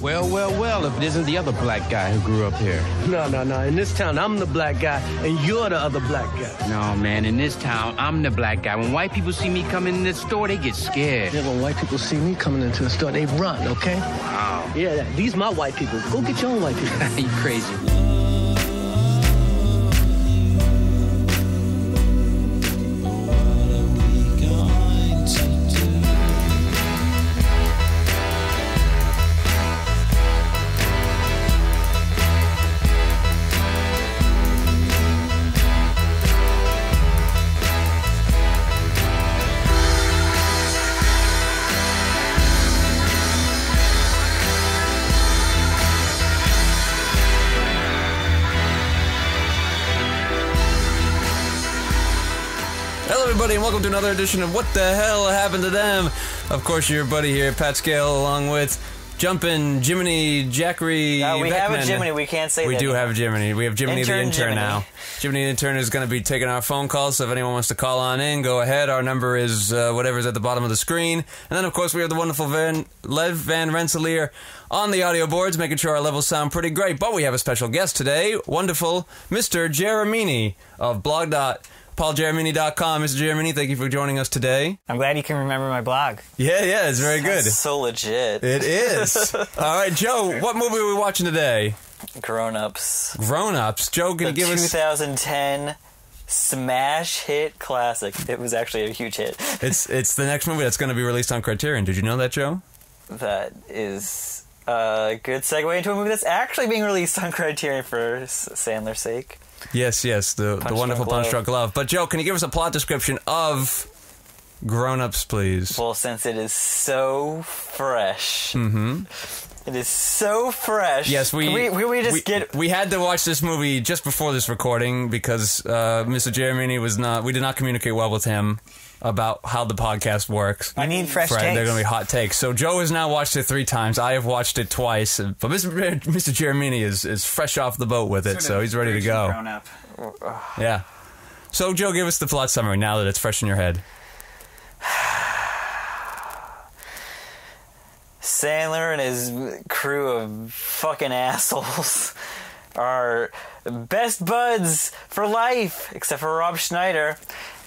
Well, well, well, if it isn't the other black guy who grew up here. No, no, no. In this town, I'm the black guy, and you're the other black guy. No, man, in this town, I'm the black guy. When white people see me coming in the store, they get scared. Yeah, when white people see me coming into the store, they run, okay? Wow. Yeah, these my white people. Go get your own white people. you crazy. Another edition of What the Hell Happened to Them. Of course, your buddy here, Pat Skeyhill, along with Jumpin' Jiminy Jackery. Uh, we have a Jiminy. We can't say We that do anymore. have a Jiminy. We have Jiminy the Intern intern Jiminy. now. Jiminy the intern is going to be taking our phone calls, so if anyone wants to call on in, go ahead. Our number is uh, whatever's at the bottom of the screen. And then, of course, we have the wonderful Van, Lev Van Rensselaer on the audio boards, making sure our levels sound pretty great. But we have a special guest today, wonderful Mr. Geromini of blog. PaulGeromini.com. Mr. Geromini, thank you for joining us today. I'm glad you can remember my blog. Yeah, yeah, it's very good. That's so legit. It is. All right, Joe, what movie are we watching today? Grown ups. Grown Ups. Joe, can The you give us. 2010 smash hit classic. It was actually a huge hit. It's it's the next movie that's going to be released on Criterion. Did you know that, Joe? That is a good segue into a movie that's actually being released on Criterion for S- Sandler's sake. Yes, yes, the the wonderful Drunk Punch Drunk Love. But Joe, can you give us a plot description of Grown Ups, please? Well, since it is so fresh. Mm-hmm. is so fresh. Yes, we we, we just we, get we had to watch this movie just before this recording because uh, Mr. Jeremy was not. We did not communicate well with him about how the podcast works. I need fresh Right, takes. they're going to be hot takes. So Joe has now watched it three times. I have watched it twice, but Mr. Mr. Geromini is is fresh off the boat with it, so he's ready to go. up. Yeah. So Joe, give us the plot summary now that it's fresh in your head. Sandler and his crew of fucking assholes are best buds for life, except for Rob Schneider,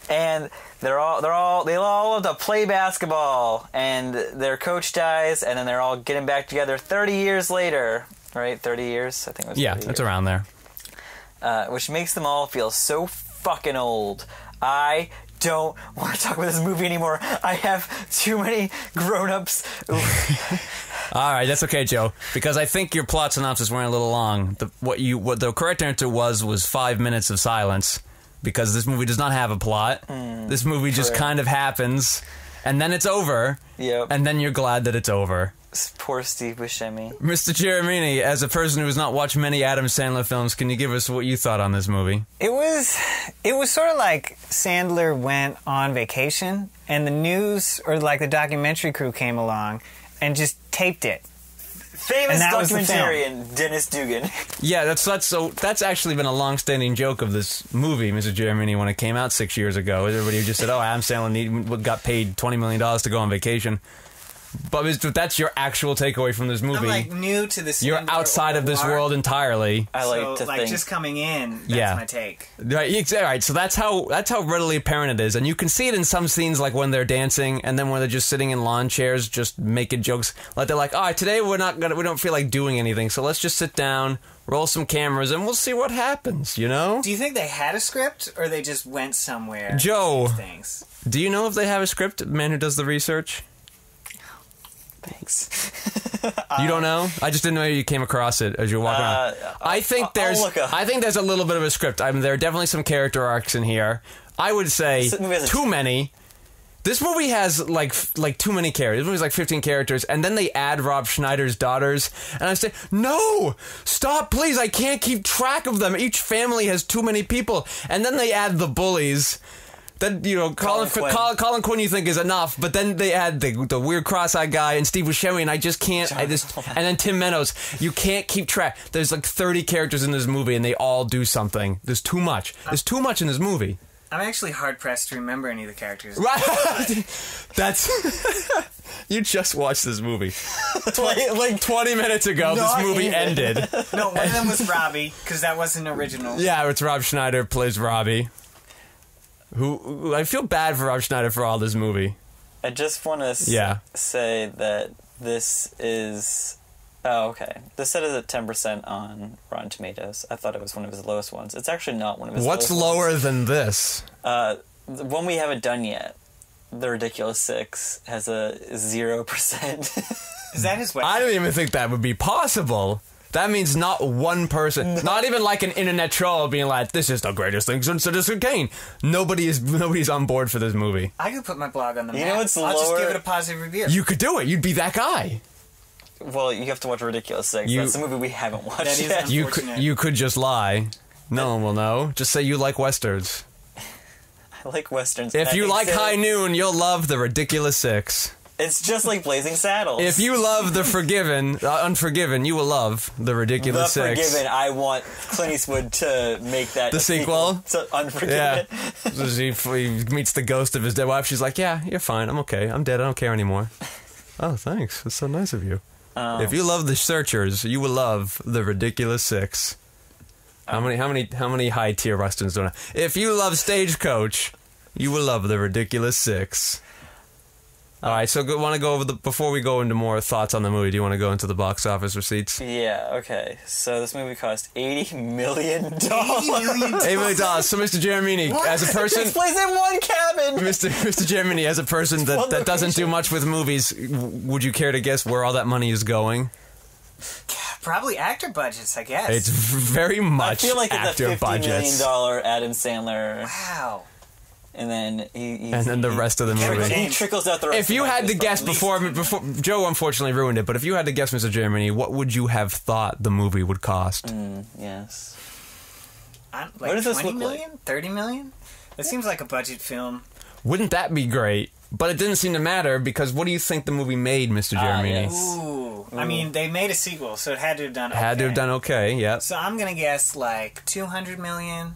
and they're all they're all they all love to play basketball, and their coach dies, and then they're all getting back together thirty years later, right? Thirty years, I think it was. Yeah, 30 years. around there. uh, which makes them all feel so fucking old. I don't want to talk about this movie anymore. I have too many grown-ups. All right, that's okay, Joe, because I think your plot synopsis went a little long. The, what you what the correct answer was was five minutes of silence, because this movie does not have a plot. Mm, this movie just correct. kind of happens, and then it's over. Yep. And then you're glad that it's over. Poor Steve Buscemi. Mr. Geromini, as a person who has not watched many Adam Sandler films, can you give us what you thought on this movie? It was, it was sort of like Sandler went on vacation, and the news or like the documentary crew came along and just taped it. Famous And that was the documentarian Dennis Dugan. Yeah, that's that's so that's actually been a long-standing joke of this movie, Mr. Geromini, when it came out six years ago. Everybody just said, "Oh, Adam Sandler need, got paid twenty million dollars to go on vacation," but that's your actual takeaway from this movie. I'm like new to this. You're outside of this world entirely. I like to like think. just coming in. That's Yeah. my take. Right, ex- all right. So that's how that's how readily apparent it is, and you can see it in some scenes, like when they're dancing, and then when they're just sitting in lawn chairs, just making jokes. Like they're like, "All right, today we're not gonna, we don't feel like doing anything, so let's just sit down, roll some cameras, and we'll see what happens." You know? Do you think they had a script or they just went somewhere? Joe. Things. Do you know if they have a script? Man who does the research. Thanks. You don't know? I just didn't know you came across it as you're walking Uh, around. I think there's. I think there's a little bit of a script. I mean, there are definitely some character arcs in here. I would say This movie has a- too many. This movie has like like too many characters. This movie's like 15 characters, and then they add Rob Schneider's daughters, and I say, no, stop, please! I can't keep track of them. Each family has too many people, and then they add the bullies. Then you know, Colin Colin Quinn. Colin, Colin Quinn you think is enough, but then they add the the weird cross-eyed guy and Steve Buscemi, and I just can't. I just and then Tim Meadows. You can't keep track. There's like 30 characters in this movie, and they all do something. There's too much. There's too much in this movie. I'm actually hard pressed to remember any of the characters. Right. That's. you just watched this movie. like, like 20 minutes ago, this movie even. ended. No, one of them was Robbie because that wasn't original. Yeah, it's Rob Schneider plays Robbie. Who, who- I feel bad for Rob Schneider for all this movie. I just want to Yeah. say that this is. Oh, okay. This set is at 10% on Rotten Tomatoes. I thought it was one of his lowest ones. It's actually not one of his lowest ones. What's lowest lower ones. than this? Uh, the one we haven't done yet, The Ridiculous Six, has a 0%. Is that his way? I don't even think that would be possible. That means not one person, mm. not even like an internet troll being like, "This is the greatest thing since Citizen Kane." Nobody is nobody's on board for this movie. I could put my blog on the You map. know what's I'll just lower- give it a positive review. You could do it. You'd be that guy. well, you have to watch Ridiculous Six. You- That's a movie we haven't watched That is yet. You could Unfortunate. you could just lie. No one will know. Just say you like westerns. I like westerns. If I you think like so. High Noon, you'll love The Ridiculous Six. It's just like Blazing Saddles. If you love The Forgiven, uh, Unforgiven, you will love The The Ridiculous Six. Forgiven, I want Clint Eastwood to make that The sequel? to Unforgiven. Yeah. He, he meets the ghost of his dead wife. She's like, "Yeah, you're fine. I'm okay. I'm dead. I don't care anymore." oh, thanks. That's so nice of you. Oh. If you love The Searchers, you will love The Ridiculous Six. How many? How many? How many high tier westerns do I? If you love Stagecoach, you will love The Ridiculous Six. All right. So, want to go over the before we go into more thoughts on the movie? Do you want to go into the box office receipts? Yeah, okay. So this movie cost eighty million dollars. Eight million dollars. So, Mr. Geromini, as a person, Takes place in one cabin. Mr. Mr. Germany, as a person that, that doesn't do much with movies, would you care to guess where all that money is going? Probably actor budgets, I guess. It's very much. I much feel like it's a actor fifty million budgets, dollar Adam Sandler, wow. And then he, he and then the rest of the he, movie. he trickles out the rest. If you of had to guess before, before Joe unfortunately ruined it, but if you had to guess, Mr. Germany, what would you have thought the movie would cost? yes, I'm, like What does this 20 look million? 30 million? That seems like a budget film. Wouldn't that be great? But it didn't seem to matter because what do you think the movie made, Mr. Ah, Germany? yes. Ooh. I mean, they made a sequel, so it had to have done okay. Had to have done okay. Yep. So I'm going to guess like 200 million.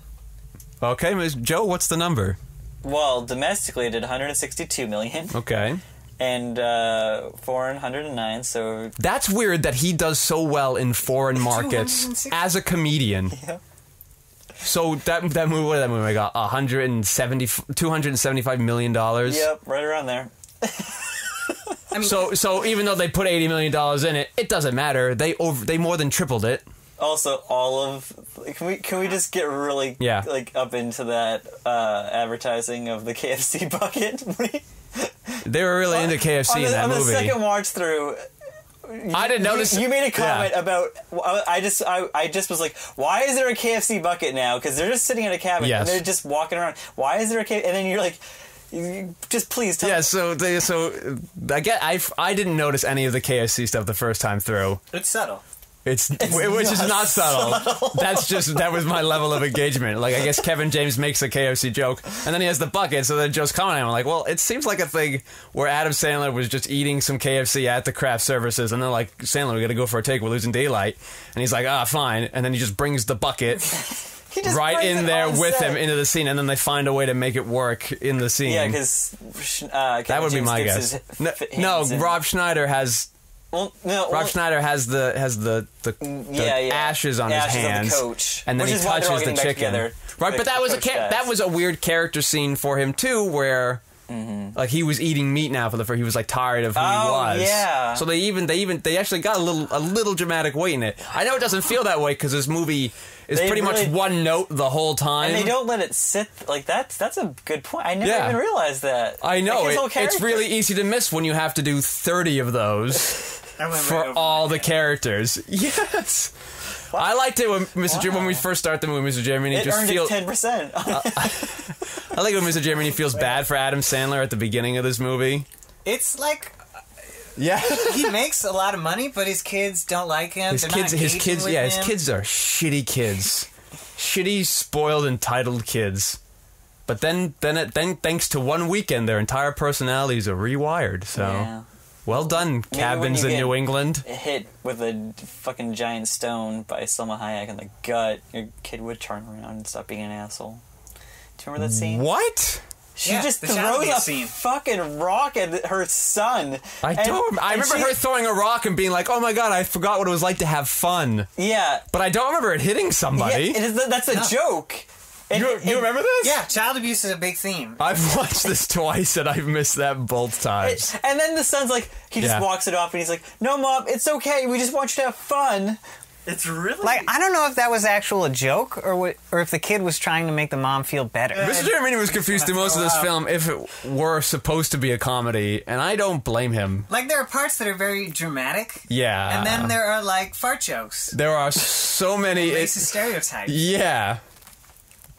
Okay, Ms. Joe, what's the number? Well, domestically it did one hundred sixty-two million, Okay. and uh, foreign one hundred nine. So That's weird that he does so well in foreign markets as a comedian. Yeah. So that that movie, what did that movie I got? 170, 275 million dollars. yep, right around there. I mean, So so even though they put eighty million dollars in it, it doesn't matter. They over they more than tripled it. Also, all of can we can we just get really Yeah. like up into that uh, advertising of the KFC bucket? They were really into KFC on the, in that on movie. the second watch through, I didn't notice. you made a comment Yeah. about. I just I, I just was like, why is there a KFC bucket now? Because they're just sitting in a cabin Yes. and they're just walking around. Why is there a KFC? And then you're like, just please tell. Me? Yeah, so they so I get I I didn't notice any of the KFC stuff the first time through. it's subtle. It's, which is not not subtle. That's just that was my level of engagement. Like I guess Kevin James makes a KFC joke, and then he has the bucket. So then Joe's commenting. I'm like, well, it seems like a thing where Adam Sandler was just eating some KFC at the craft services, and they're like, Sandler, we got to go for a take. We're losing daylight, and he's like, ah, fine. And then he just brings the bucket right in there with set. him into the scene, and then they find a way to make it work in the scene. Yeah, because uh, that would be my guess. No, no, Rob Schneider has Well, no, Rob well, Schneider has the has the the, mm, the yeah, yeah. ashes on Ashes his hands, coach. and then Which he touches the chicken. together. Right, but that was a dies. that was a weird character scene for him too, where. Mm-hmm. Like he was eating meat now for the first. He was like tired of who he Oh, was. yeah. So they even they even they actually got a little a little dramatic weight in it. I know it doesn't feel that way because this movie is They pretty really- much one note the whole time. And they don't let it sit like that's that's a good point. I never Yeah. even realized that. I know Like, it, it's really easy to miss when you have to do thirty of those. I went right for all the characters. Yes. I liked it when Mr. J- when we first start the movie, Mr. Jeremy It just feels ten percent. I like when Mr. Jeremy feels bad for Adam Sandler at the beginning of this movie. It's like Yeah. he makes a lot of money, but his kids don't like him. His They're kids, his kids, yeah, his kids are shitty kids, shitty, spoiled, entitled kids. But then, then, it, then, thanks to one weekend, their entire personalities are rewired. So, Yeah. Well done, when cabins in New England. Hit with a fucking giant stone by Salma Hayek in the gut, your kid would turn around and stop being an asshole. Do you remember that scene? What? She Yeah, just the throws a scene. fucking rock at her son. I And- don't. I remember she- her throwing a rock and being like, "Oh my god, I forgot what it was like to have fun." Yeah. But I don't remember it hitting Yeah, somebody. it is, that's a No. joke. It- you, it- you remember this? Yeah, child abuse is a big theme. I've watched this twice and I've missed that both times. And then the son's like, he just Yeah. walks it off and he's like, no, mom, it's okay. We just want you to have fun. It's really Like I don't know if that was actual a joke or what, or if the kid was trying to make the mom feel better. Mr. Geromini was confused through most of this film if it were supposed to be a comedy, and I don't blame him. Like there are parts that are very dramatic, Yeah. and then there are like fart jokes, there are so many. it- racist stereotypes. yeah.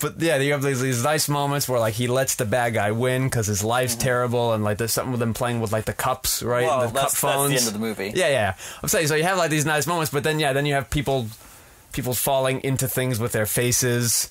But yeah, you have these, these nice moments where like he lets the bad guy win because his life's mm-hmm. terrible, and like there's something with them playing with like the cups, right? Well, the cup that's- that's the end of the movie. Yeah, yeah. I'm saying so you have like these nice moments, but then yeah, then you have people, people falling into things with their faces.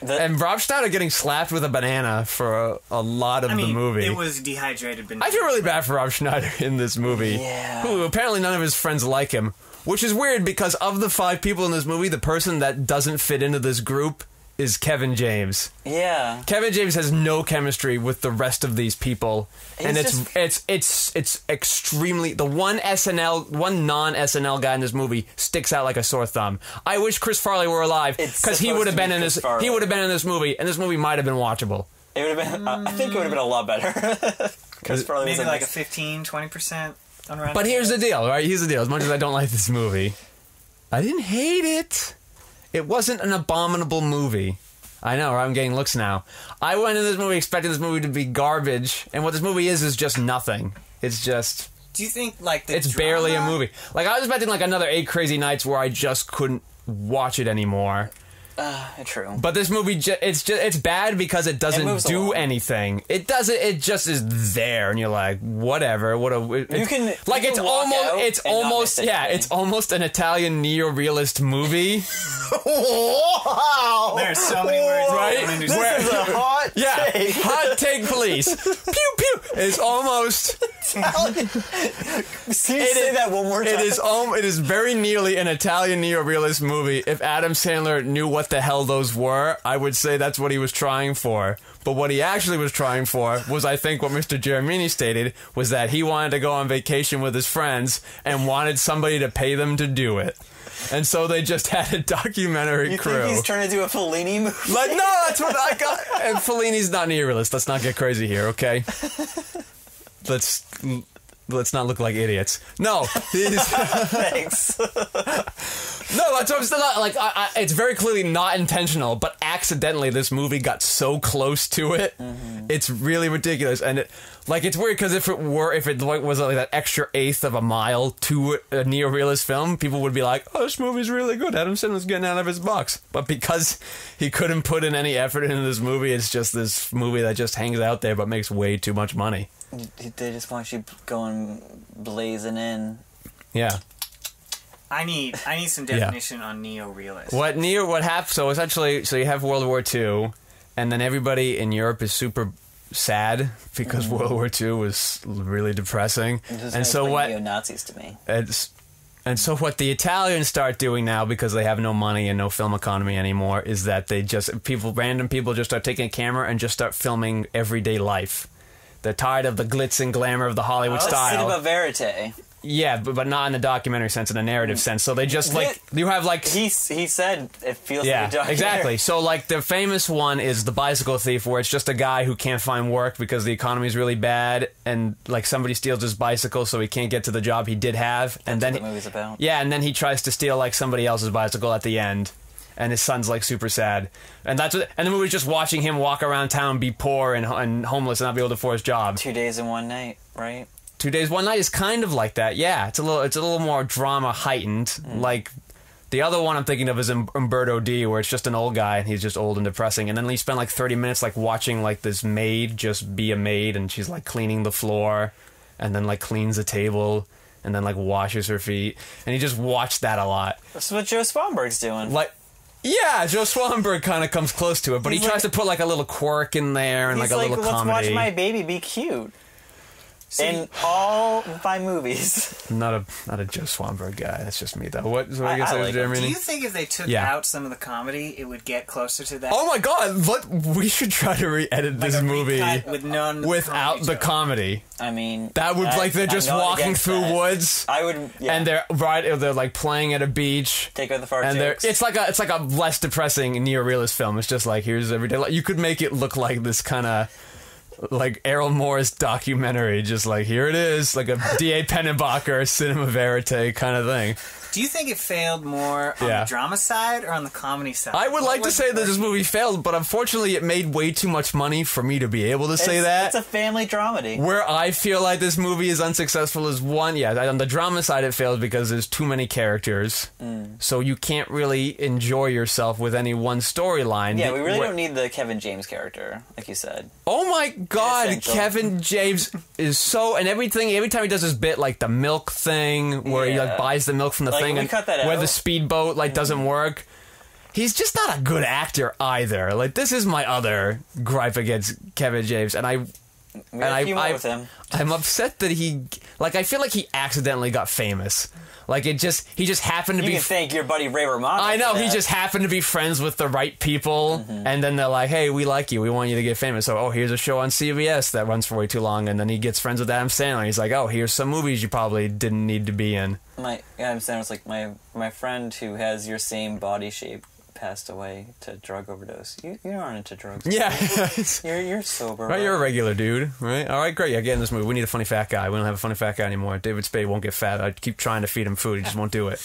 The- And Rob Schneider getting slapped with a banana for a, a lot of I mean, the movie. it was dehydrated banana. I feel really bad for Rob Schneider in this movie. Yeah. Who apparently none of his friends like him, which is weird because of the five people in this movie, the person that doesn't fit into this group is Kevin James. yeah. Kevin James has no chemistry with the rest of these people, and it's just- it's it's it's extremely the one SNL one non SNL guy in this movie sticks out like a sore thumb. I wish Chris Farley were alive because he would have to be been in Chris this Farley. he would have been in this movie, and this movie might have been watchable. It would have been, uh, I think it would have been a lot better. Chris Farley maybe in like a this. 15, 20 percent But here's the deal, right? Here's the deal. As much as I don't like this movie, I didn't hate it. It wasn't an abominable movie. I know, I'm getting looks now. I went into this movie expecting this movie to be garbage, and what this movie is is just nothing. It's just Do you think like the it's barely a movie. Like I was expecting like another eight crazy nights where I just couldn't watch it anymore. Uh, true. But this movie, ju- it's just it's bad because it doesn't moves do along. anything. It doesn't. It just is there, and you're like, whatever. What a it- You can- like you it's can walk almost out it's and not almost miss yeah anything. it's almost an Italian neo-realist movie, wow! There's so many words. that Right? I don't This understand. is a hot yeah. take. Hot take, please. pew pew. It's almost Can you say that one more time? It is um, it is very nearly an Italian neo-realist movie. If Adam Sandler knew what the hell those were, I would say that's what he was trying for. But what he actually was trying for was, I think, what Mr. Geromini stated was that he wanted to go on vacation with his friends and wanted somebody to pay them to do it. And so they just had a documentary You crew. think he's trying to do a Fellini movie? like, no, that's what I got. And Fellini's not neo-realist. Let's not get crazy here, okay? Let's let's not look like idiots. No. Thanks. No, that's what I'm still not like. I, I, it's very clearly not intentional, but accidentally, this movie got so close to it. Mm-hmm. It's really ridiculous, and it, like it's weird because if it were, if it like was like that extra eighth of a mile to a neo-realist film, people would be like, "Oh, this movie's really good." Adam Sandler's getting out of his box, but because he couldn't put in any effort into this movie, it's just this movie that just hangs out there but makes way too much money. they just want you going blazing in. Yeah. I need I need some Yeah. definition on neo-realist. What neo? What happened? So essentially, so you have World War II, and then everybody in Europe is super sad because mm. World War II was really depressing, and so what? Neo Nazis to me. It's, and so what the Italians start doing now because they have no money and no film economy anymore is that they just people random people just start taking a camera and just start filming everyday life. They're tired of the glitz and glamour of the Hollywood That's style. cinema verite. Yeah, but, but not in the documentary sense, in a narrative mm. sense. So they just like you have like He he said it feels yeah, like a documentary. exactly. So, like, the famous one is The Bicycle Thief, where it's just a guy who can't find work because the economy is really bad, and, like, somebody steals his bicycle so he can't get to the job he did have. and then, what the movie's about. Yeah, and then he tries to steal, like, somebody else's bicycle at the end. And his son's, like, super sad. And that's what, and the movie's just watching him walk around town, be poor and, and homeless, and not be able to afford his job. Two days and one night, right? Two Days One Night is kind of like that. Yeah, it's a little it's a little more drama heightened. Like the other one I'm thinking of is Um- Umberto D, where it's just an old guy and he's just old and depressing, and then he spend like 30 minutes like watching like this maid just be a maid, and she's like cleaning the floor, and then like cleans the table, and then like washes her feet, and he just watched that a lot. That's what Joe Swanberg's doing. Like. Yeah, Joe Swanberg kind of comes close to it, but He's he tries like- to put like a little quirk in there and like a like, little let's comedy. watch my baby be cute. In all my movies. I'm not a not a Joe Swanberg guy. That's just me though. What? So I- I guess I I like Jeremy. Do you think if they took Yeah. out some of the comedy, it would get closer to that? Oh my god! What we should try to re-edit Like this movie with none without each the comedy. I mean, That would I- like they're just walking through that. woods I would, yeah. and they're right. They're like playing at a beach. take out the fart and they're, jokes. it's like a it's like a less depressing neo-realist film. It's just like here's everyday. Like, you could make it look like this kind of like Errol Morris documentary. Just like here it is, like a D.A. Pennebaker cinema verite kind of thing. Do you think it failed more on Yeah. the drama side or on the comedy side? I would What like to say that this movie failed, but unfortunately, it made way too much money for me to be able to say it's, that. It's a family dramedy. Where I feel like this movie is unsuccessful is one, yeah, on the drama side it fails because there's too many characters, Mm. so you can't really enjoy yourself with any one storyline. Yeah, we really Where- don't need the Kevin James character, like you said. Oh my God, Kevin James is so and everything. Every time he does his bit, like the milk thing, where he like buys the milk from the Like, thing, and where out. Mm-hmm. the speedboat like doesn't work. He's just not a good actor either. Like this is my other gripe against Kevin James, and I and I, I, more with him. I'm upset that he, like, I feel like he accidentally got famous. Like it just, he just happened to You be. can thank your buddy Ray Romano. I know he just happened to be friends with the right people, Mm-hmm. and then they're like, "Hey, we like you. We want you to get famous." So, oh, here's a show on CBS that runs for way too long, and then he gets friends with Adam Sandler. He's like, "Oh, here's some movies you probably didn't need to be in." my. Adam it's like my my friend who has your same body shape passed away to drug overdose. You you aren't into drugs. Yeah, You're you're sober. right. You're a regular dude, right? All right, great. Yeah, get in this movie. We need a funny fat guy. We don't have a funny fat guy anymore. David Spade won't get fat. I keep trying to feed him food. He just won't do it.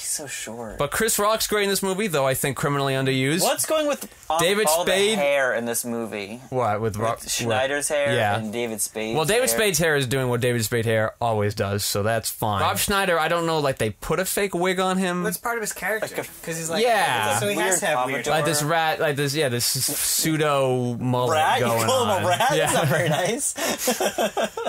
He's so short. But Chris Rock's great in this movie, though I think criminally underused. What's going with all, David all Spade- the hair in this movie? What with Rock? With Schneider's hair Yeah. and David Spade's Well, David hair. Spade's hair is doing what David Spade hair always does, so that's fine. Rob Schneider, I don't know, like they put a fake wig on him, That's part of his character Like because he's like Yeah. so he Weird has to have weird. Like this rat, like this, yeah, this pseudo mullet Rat? You going call him on. a rat? Yeah, That's not very nice.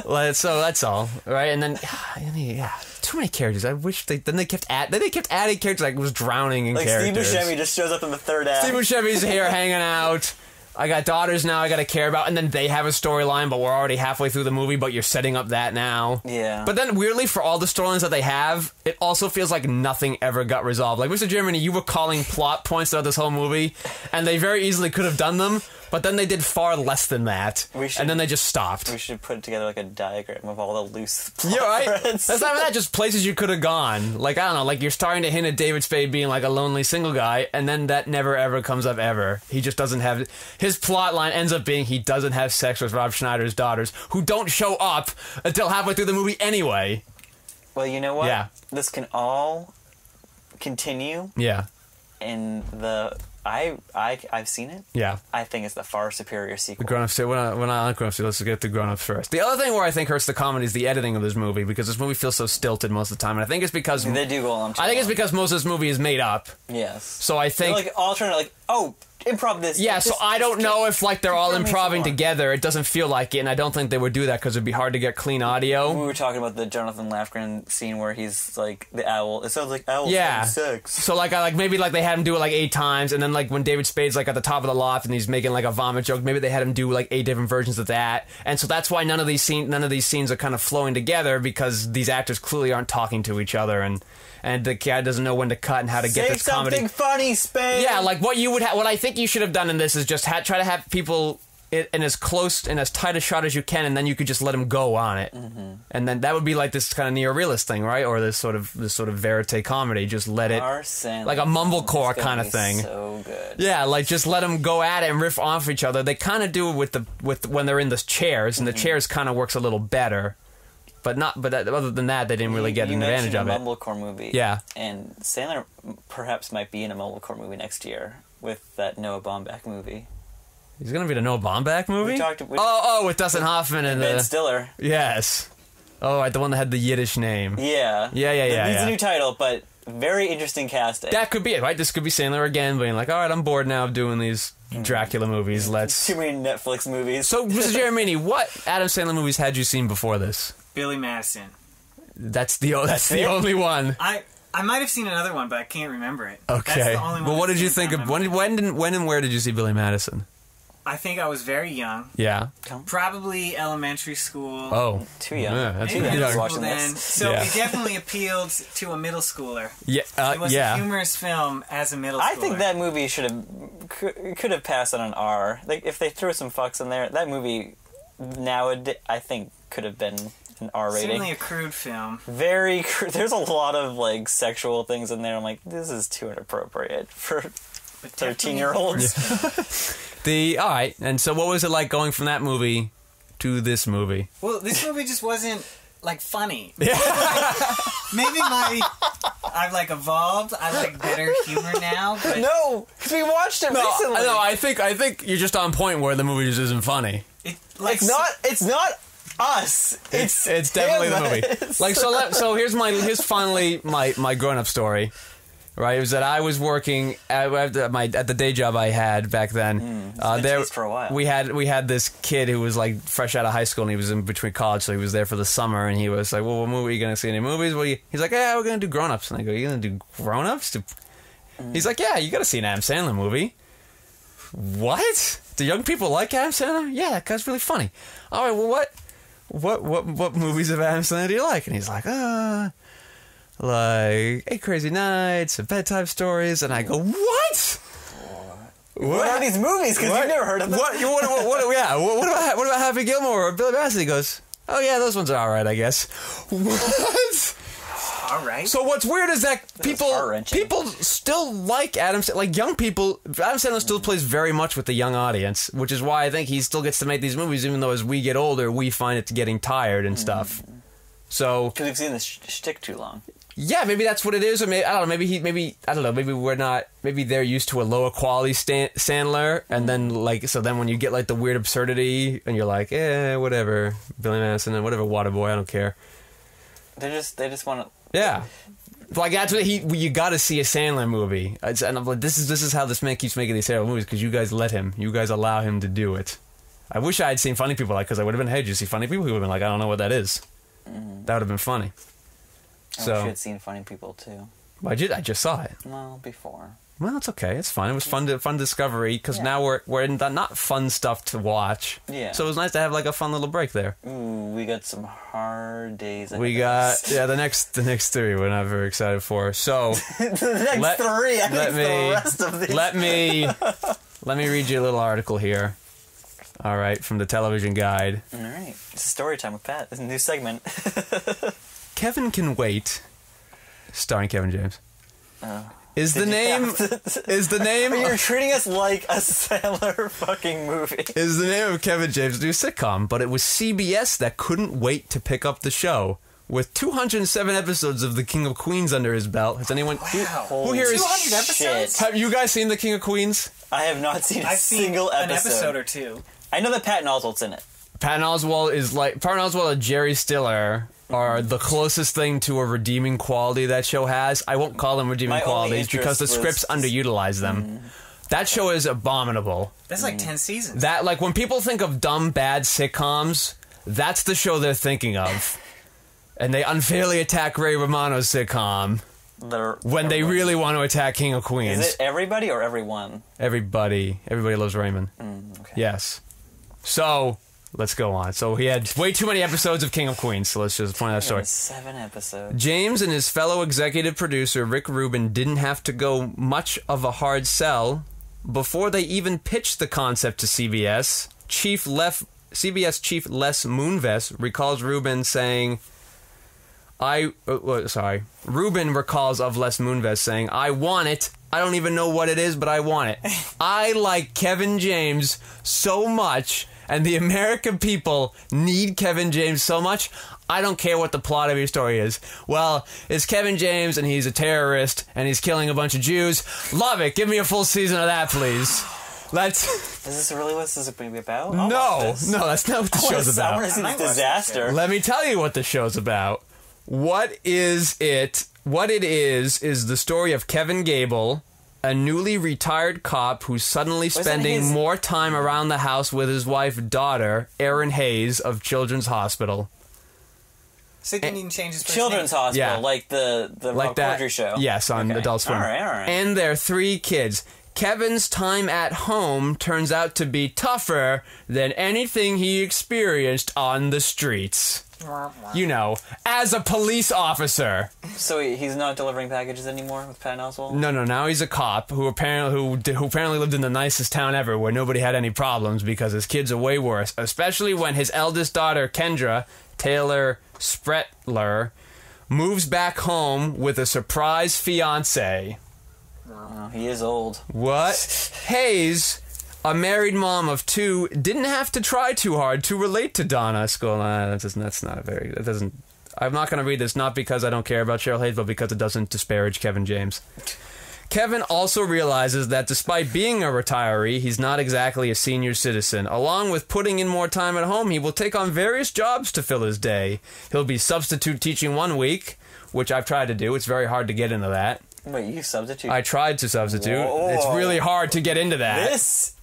Like, so that's all, right? And then, and yeah, too many characters. I wish they then they kept add, then they kept adding characters like was drowning in Like Steve characters. Buscemi just shows up in the third act. Steve Buscemi's here hanging out. I got daughters now I got to care about, and then they have a storyline, but we're already halfway through the movie, but you're setting up that now. Yeah. But then, weirdly, for all the storylines that they have, it also feels like nothing ever got resolved. Like, Mr. Germany, you were calling plot points throughout this whole movie, and they very easily could have done them, but then they did far less than that, We should- and then they just stopped. we should put together like a diagram of all the loose You're right. That's not that. Just places you could have gone. Like I don't know. Like you're starting to hint at David Spade being like a lonely single guy, and then that never ever comes up ever. He just doesn't have. His plot line ends up being he doesn't have sex with Rob Schneider's daughters, who don't show up until halfway through the movie anyway. Well, you know what? Yeah. This can all continue Yeah. in the. I I I've seen it. Yeah. I think it's the far superior sequel. The grown ups. We're not, we're not grown ups. Let's get the grown ups first. The other thing where I think hurts the comedy is the editing of this movie because this movie feels so stilted most of the time, and I think it's because they do go on. I think it's because most of this movie is made up. yes. So I They're think like alternate like oh improv this. Yeah, so I don't know if like they're all tell me some improving together. It doesn't feel like it, and I don't think they would do that because it'd be hard to get clean audio. We were talking about the Jonathan Loughran scene where he's like the owl. It sounds like owl Yeah. sex. So like I like maybe like they had him do it like eight times, and then like when David Spade's like at the top of the loft and he's making like a vomit joke, maybe they had him do like eight different versions of that, and so that's why none of these scene none of these scenes are kind of flowing together because these actors clearly aren't talking to each other, and and the guy doesn't know when to cut and how to get Say this something comedy. funny, Spade. Yeah, like what you would ha- what I think you should have done in this is just ha- try to have people i- in as close and as tight a shot as you can, and then you could just let them go on it, Mm-hmm. and then that would be like this kind of neo-realist thing, right? Or this sort of this sort of verite comedy. Just let it, Sandler like a mumblecore kinda thing. So good. yeah, like just let them go at it and riff off each other. They kind of do it with the with when they're in the chairs, and the Mm-hmm. chairs kind of works a little better, but not. But that, other than that, they didn't really get you an advantage of mentioned it. a mumblecore movie. Yeah. And Sandler perhaps might be in a mumblecore movie next year with that Noah Baumbach movie. He's gonna be the Noah Baumbach movie. talked- we- oh, oh, with Dustin Hoffman and Ben the Stiller. yes. Oh, right, the one that had the Yiddish name. Yeah. Yeah, yeah, yeah, Needs yeah. a new title, but very interesting casting. That could be it, right? This could be Sandler again, being like, "All right, I'm bored now of doing these mm-hmm. Dracula movies. Let's." Too many Netflix movies. So, Mr. Geromini, what Adam Sandler movies had you seen before this? Billy Madison. That's the that's, That's the only one. I I might have seen another one, but I can't remember it. That's Okay. the only one But what I've did you seen think from of him. when? When did, when and where did you see Billy Madison? I think I was very young, Yeah. probably elementary school. Oh. Too young. Yeah, that's Maybe pretty middle young. school Watching then. this. So Yeah. it definitely appealed to a middle schooler. Yeah. Uh, It was yeah. a humorous film as a middle schooler. I think that movie should have could, could have passed on an R. Like if they threw some fucks in there, that movie nowadays I think could have been an R rating. certainly a crude film. Very. cr- There's a lot of like sexual things in there. I'm like, this is too inappropriate for thirteen year olds. The all right. And so, what was it like going from that movie to this movie? Well, this movie just wasn't like funny. Maybe my I've like evolved. I like better humor now. But no, because we watched it No, recently. no. I think I think you're just on point where the movie just isn't funny. it, like, it's not. It's not us. It's It's definitely the movie. Like so. Let, so here's my here's finally my my grown up story. Right, it was that I was working at, at my at the day job I had back then. uh, there for a while. we had we had this kid who was like fresh out of high school and he was in between college, so he was there for the summer. And he was like, "Well, what movie are you gonna see? Any movies?" Well, he's like, "Yeah, we're gonna do grown ups." And I go, "You gonna do grown ups?" He's like, "Yeah, you gotta see an Adam Sandler movie." What? Do young people like Adam Sandler? Yeah, that guy's really funny. All right, well, what, what, what, what movies of Adam Sandler do you like? And he's like, uh, like Eight Crazy Nights, and Bedtime Stories. And I go, what? What are these movies? Because you've never heard of them. What? What? What? what yeah. What, what about what about Happy Gilmore or Billy Bassett? He goes, oh yeah, those ones are all right, I guess. What? All right. So what's weird is that people people still like Adam like young people. Adam Sandler still plays very much with the young audience, which is why I think he still gets to make these movies, even though as we get older, we find it getting tired and stuff. So Because we've seen this sh- shtick too long. yeah, maybe that's what it is, or maybe I don't know. Maybe he, maybe I don't know. Maybe we're not. Maybe they're used to a lower quality Stan, Sandler, and then like so then when you get like the weird absurdity, and you're like, eh, whatever, Billy Madison and whatever, Waterboy, I don't care. They just they just want to. Yeah. Like that's what he. You got to see a Sandler movie, It's- and I'm like, this is this is how this man keeps making these Sandler movies because you guys let him, you guys allow him to do it. I wish I had seen Funny People like because I would have been, hey, did you see Funny People? He would have been like, I don't know what that is. Mm. That would have been funny. I So- wish you had seen Funny People too. I just, I just saw it. Well, before. Well, it's okay. It's fine. It was fun to fun discovery because Yeah. now we're we're in the not fun stuff to watch. Yeah. So it was nice to have like a fun little break there. Ooh, we got some hard days. We got us. yeah the next the next three we're not very excited for. So the next let, three. I let think me the rest of these. let me let me read you a little article here. All right, from the Television Guide. All right, it's story time with Pat. It's a new segment. Kevin can wait, starring Kevin James. Oh. Is the did you name to- is the name You're treating us like a Sandler fucking movie. is the name of Kevin James' new sitcom, but it was CBS that couldn't wait to pick up the show. With 207 episodes of The King of Queens under his belt, has anyone who, who here is 200 episodes? have you guys seen The King of Queens? I have not seen a I've seen single an episode. episode or two. I know that Patton Oswalt's in it. Patton Oswalt is like Patton Oswalt and Jerry Stiller are the closest thing to a redeeming quality that show has. I won't call them redeeming My qualities because the interest scripts was- underutilize them. Mm. That show is abominable. That's like 10 seasons. That like when people think of dumb bad sitcoms, that's the show they're thinking of. And they unfairly attack Ray Romano's sitcom They're, when they everyone- really want to attack King of Queens. Is it everybody or everyone? Everybody, everybody loves Raymond. Mm, okay. Yes. So let's go on. So he had way too many episodes of King of Queens. So let's just point out that story. Seven episodes. James and his fellow executive producer Rick Rubin didn't have to go much of a hard sell before they even pitched the concept to CBS. Chief Lef, CBS chief Les Moonves recalls Rubin saying, "I uh, uh, sorry." Rubin recalls of Les Moonves saying, "I want it. I don't even know what it is, but I want it. I like Kevin James so much." And the American people need Kevin James so much. I don't care what the plot of your story is. Well, it's Kevin James and he's a terrorist and he's killing a bunch of Jews. Love it. Give me a full season of that, please. Let's. Is this really what this is going to be about? I'll No, no, that's not what the I wanna- show's I about. want to see I might this disaster. Let me tell you what the show's about. What is it? What it is is the story of Kevin Gable, a newly retired cop who's suddenly spending his- more time around the house with his wife daughter, Erin Hayes of Children's Hospital. So he didn't even change his first Children's name. Hospital, Yeah. like the the like Rob that Corddry show. Yes, on Okay. Adult Swim. All right, all right. And their three kids. Kevin's time at home turns out to be tougher than anything he experienced on the streets. You know, as a police officer. So he- he's not delivering packages anymore with Patton Oswalt. No, no. Now he's a cop who apparently who, who apparently lived in the nicest town ever, where nobody had any problems because his kids are way worse. Especially when his eldest daughter Kendra Taylor Spreitler moves back home with a surprise fiance. Oh, he is old. What? Hayes, a married mom of two, didn't have to try too hard to relate to Donna School. Nah, uh, that that's not a very. That doesn't. I'm not going to read this not because I don't care about Cheryl Hayes, but because it doesn't disparage Kevin James. Kevin also realizes that despite being a retiree, he's not exactly a senior citizen. Along with putting in more time at home, he will take on various jobs to fill his day. He'll be substitute teaching one week, which I've tried to do. It's very hard to get into that. Wait, you substitute? I tried to substitute. Whoa. It's really hard to get into that. this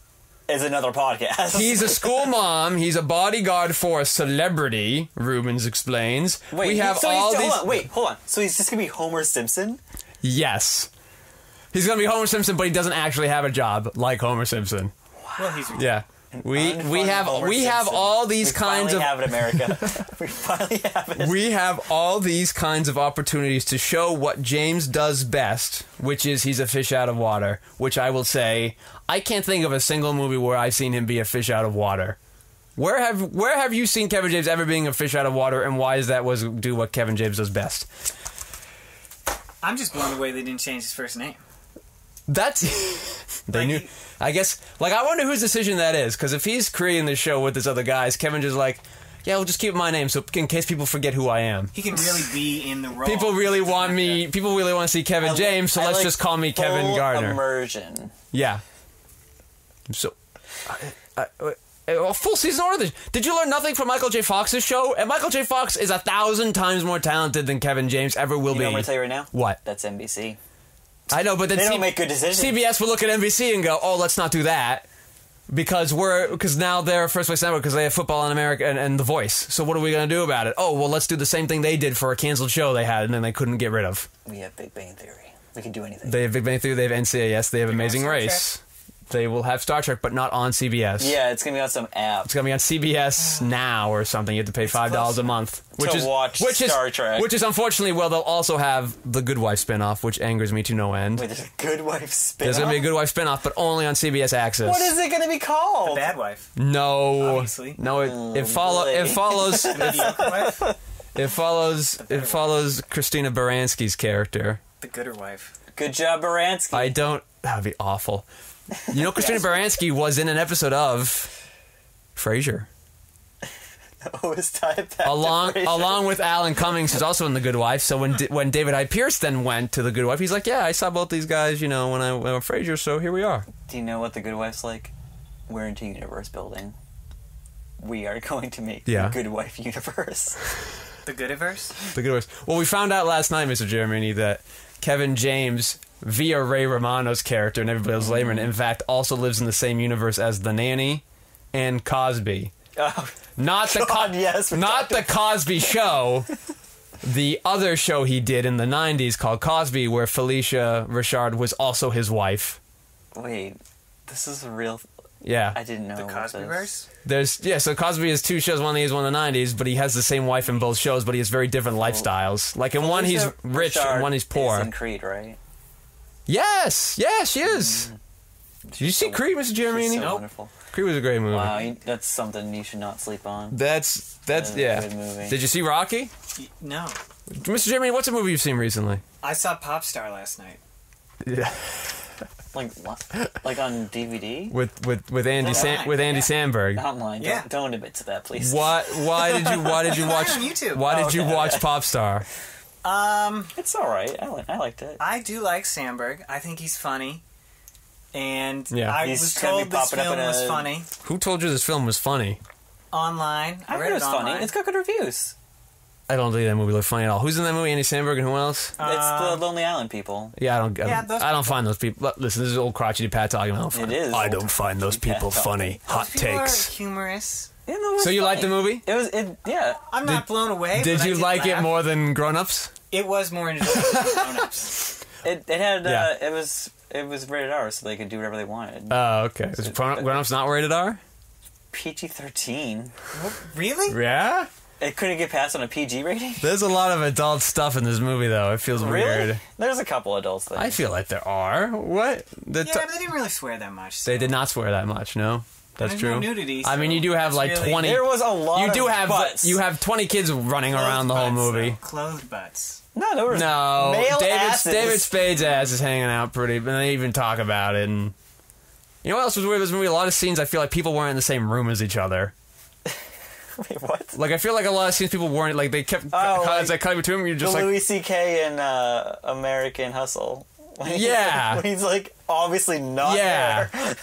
is another podcast. He's a school mom. He's a bodyguard for a celebrity. Rubens explains. Wait, we have so all hold these. on, wait, hold on. So he's just gonna be Homer Simpson? Yes, he's gonna be Homer Simpson, but he doesn't actually have a job like Homer Simpson. Well, he's Yeah, we we have Homer we have all these we kinds finally of have it, America. we finally have it. we have all these kinds of opportunities to show what James does best, which is he's a fish out of water. Which I will say, I can't think of a single movie where I've seen him be a fish out of water. Where have where have you seen Kevin James ever being a fish out of water, and why is that was do what Kevin James does best? I'm just blown away they didn't change his first name. That's they Like, knew. I guess. Like I wonder whose decision that is, because if he's creating the show with this other guys, Kevin just like, yeah, we'll just keep my name so in case people forget who I am. He can really be in the role. People really want me. that- People really want to see Kevin I li- James, so I let's like just call me Kevin full Gardner. Immersion. yeah. So, I, I, a full season order. Did you learn nothing from Michael J. Fox's show? And Michael J. Fox is a thousand times more talented than Kevin James ever will You be. know what I'm gonna tell you right now? What? That's NBC. I know, but then They don't make good decisions. CBS will look at NBC and go, "Oh, let's not do that." Because we're because now they're first place network because they have football in America and, and The Voice. So what are we going to do about it? Oh well, let's do the same thing they did for a canceled show they had and then they couldn't get rid of. We have Big Bang Theory. We can do anything. They have Big Bang Theory, they have NCIS, they have Amazing Race. They will have Star Trek, but not on CBS. yeah, it's gonna be on some app. It's gonna be on CBS now or something. You have to pay five dollars a month, which To is watch which is Star Trek. which is unfortunately well they'll also have the Good Wife spinoff, which angers me to no end. Wait, there's a Good Wife spin. There's gonna be a Good Wife spinoff, but only on CBS Access. What is it gonna be called? Bad wife. No, Obviously. no. It, it oh, follow boy. it follows it follows it follows Christina Baranski's character. The gooder wife. Good job, Baranski. I don't. That would be awful. You know, Christina Baranski was in an episode of Frasier, always tie it back to along Frasier. along with Alan Cummings, who's also in The Good Wife. So when D- when David Hyde Pierce then went to The Good Wife, he's like, "Yeah, I saw both these guys, you know, when I went on Frasier. So here we are." Do you know what the Good Wife's like? We're into universe building. We are going to make Yeah. the Good Wife universe. The Goodiverse. The Good Wife. Well, we found out last night, Mr. Jeremy, that Kevin James, via Ray Romano's character and everybody oh. else Lehman, in fact, also lives in the same universe as The Nanny and Cosby. Oh, Not the God, yes, not the Cosby Show. The other show he did in the '90s called Cosby, where Phylicia Rashad was also his wife. wait. This is a real. Yeah, I didn't know. The about Cosby verse. there's yeah. So Cosby has two shows. One of these, one in the '90s, but he has the same wife in both shows. But he has very different oh. lifestyles. Like in one, he's rich, Rashad and one he's poor. Is in Creed, right? Yes, yes, she is. Mm. Did you see so- Creed, Mr. Jeremy? so wonderful. Creed was a great movie. Wow, that's something you should not sleep on. That's that's That is a yeah. good movie. Did you see Rocky, No. Mr. Jeremy? What's a movie you've seen recently? I saw Popstar last night. Yeah, Like, li- like on DVD? with with with Andy Sam, with Andy yeah. Samberg. Online. Yeah. Don't, don't admit to that, please. Why why did you why did you watch on YouTube. Why did Oh, you watch okay. Popstar? Um, It's all right. I, li- I liked it. I do like Samberg. I think he's funny. And Yeah. I He's was gonna be told this popping up film in was a- funny Who told you this film was funny? online. I read heard it was funny. It's got good reviews. I don't think that movie looked funny at all. Who's in that movie? Andy Samberg and who else? it's the Lonely Island people. Yeah, I don't. I Yeah, don't, those I don't find those people. Listen, this is old crotchety Pat talking. I don't find, It is I old don't find those people Pat funny. Hot Those people takes. Are humorous. Yeah, no, it was So you liked the movie? It was. It yeah. I'm not blown away. Did but I you like it more than Grown Ups? It was more enjoyable than Grown Ups. It, it had uh, Yeah. it was it was rated R, so they could do whatever they wanted. Oh, okay. Is grown ups not rated R? PG thirteen. Really? Yeah. It couldn't get passed on a PG rating. There's a lot of adult stuff in this movie, though. It feels Really? weird. There's a couple adults things. I feel like there are. What? The Yeah, t- but they didn't really swear that much. they did not swear that much. No, that's There's true. no nudity, I mean, you do have like really- twenty. There was a lot. you do of have butts. you have twenty kids running around the whole butts, movie. though. Clothed butts. no, there was No, male David asses. David Spade's ass is hanging out pretty, but they even talk about it. And you know what else was weird? in This movie, a lot of scenes, I feel like people weren't in the same room as each other. Wait, what? Like I feel like a lot of scenes people weren't like they kept Oh, cuts, like like cutting between them. You're The just like, Louis C.K. and uh, American Hustle. When Yeah. when he's like obviously not Yeah. there.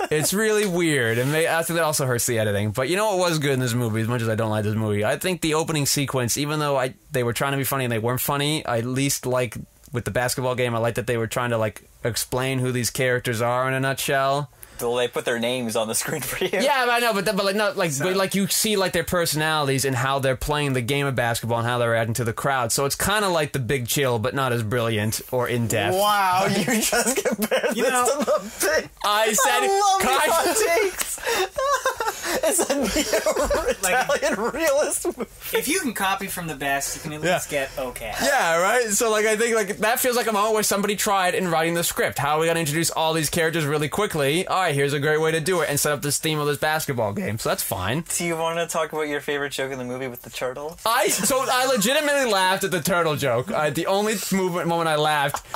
it's really weird, and they, I think that also hurts the editing. But you know what was good in this movie? As much as I don't like this movie, I think the opening sequence, even though I they were trying to be funny and they weren't funny, I at least like with the basketball game. I like that they were trying to like explain who these characters are in a nutshell. Well, they put their names on the screen for you. Yeah, I know, but but like not like but, like you see like their personalities and how they're playing the game of basketball and how they're adding to the crowd. So it's kind of like the Big Chill, but not as brilliant or in depth. Wow, you just compared You this know- to the big. I said, I love kind- the hot takes. it's a neo-Italian realist movie. If you can copy from the best, you can at Yeah. least get okay. Yeah, right. So like, I think like that feels like a moment where somebody tried in writing the script. How are we gonna introduce all these characters really quickly? All right, here's a great way to do it and set up this theme of this basketball game. So that's fine. Do you want to talk about your favorite joke in the movie with the turtle? I so I legitimately laughed at the turtle joke. I, the only movement moment I laughed.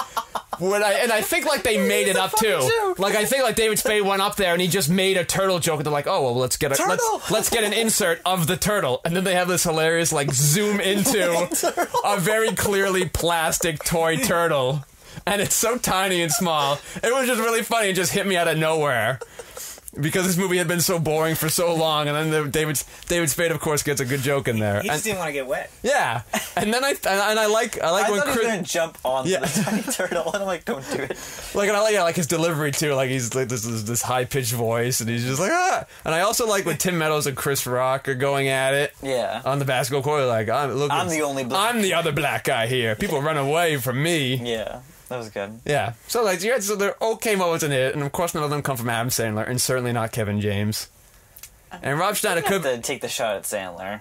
When I, and I think like they made it up too. joke. Like I think like David Spade went up there and he just made a turtle joke and they're like, oh well, let's get a Turtle. let's let's get an insert of the turtle and then they have this hilarious like zoom into a very clearly plastic toy turtle and it's so tiny and small. It was just really funny. It just hit me out of nowhere because this movie had been so boring for so long, and then the David David Spade, of course, gets a good joke in there. He And- just didn't want to get wet. yeah, and then I and I like I like I when thought he was Chris, to jump on Yeah. the tiny turtle, and I'm like, don't do it. like and I like yeah, like his delivery too. Like he's like this this, this high pitched voice, and he's just like ah. And I also like when Tim Meadows and Chris Rock are going at it. Yeah. On the basketball court, like I'm look. I'm the only black- I'm the other black guy here. People run away from me. Yeah, that was good. Yeah. So like you yeah, so there are okay moments in it, and of course none of them come from Adam Sandler, and certainly not Kevin James. And Rob Schneider I have could to take the shot at Sandler.